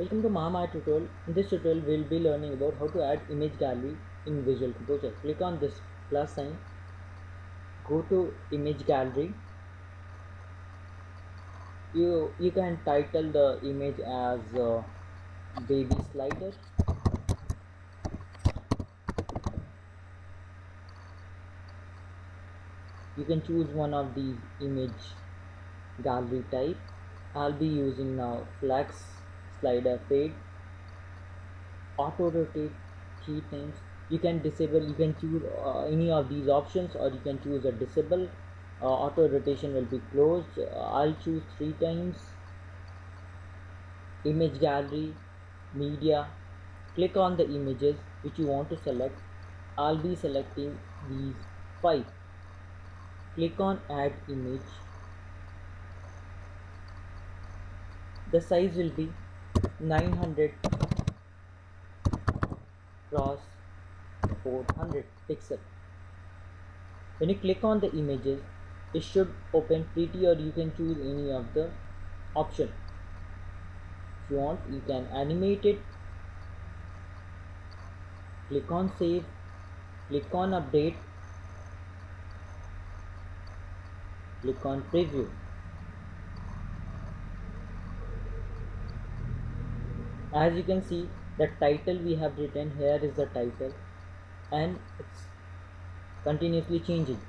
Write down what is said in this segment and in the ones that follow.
Welcome to Mahamaya tutorial. In this tutorial, we'll be learning about how to add image gallery in Visual Composer. Click on this plus sign, go to image gallery. You you can title the image as uh, baby slider. You can choose one of these image gallery type. I'll be using now flex slider fade auto rotate keyframes you can disable you can choose uh, any of these options or you can choose a disable. Uh, auto rotation will be closed. Uh, I'll choose three times. Image gallery media. Click on the images which you want to select. I'll be selecting these five. Click on add image. The size will be 900 cross 400 pixel. When you click on the images it should open pretty or you can choose any of the option. If you want you can animate it. Click on save. Click on update. Click on preview as you can see the title we have written here is the title and it's continuously changing.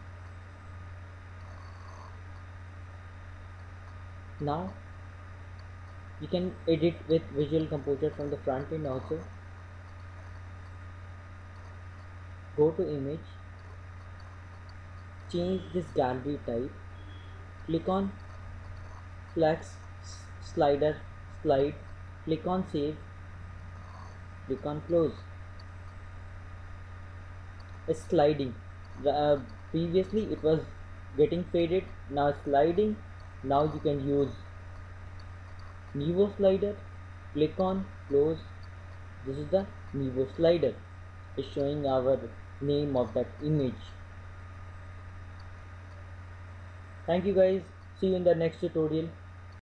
Now you can edit with visual composer from the front end also. Go to image change this gallery type click on flex slider slide click on save click on close. It's sliding. Uh, previously it was getting faded now sliding. Now you can use Nivo slider click on close. This is the Nivo slider. It's showing our name of that image. Thank you guys. See you in the next tutorial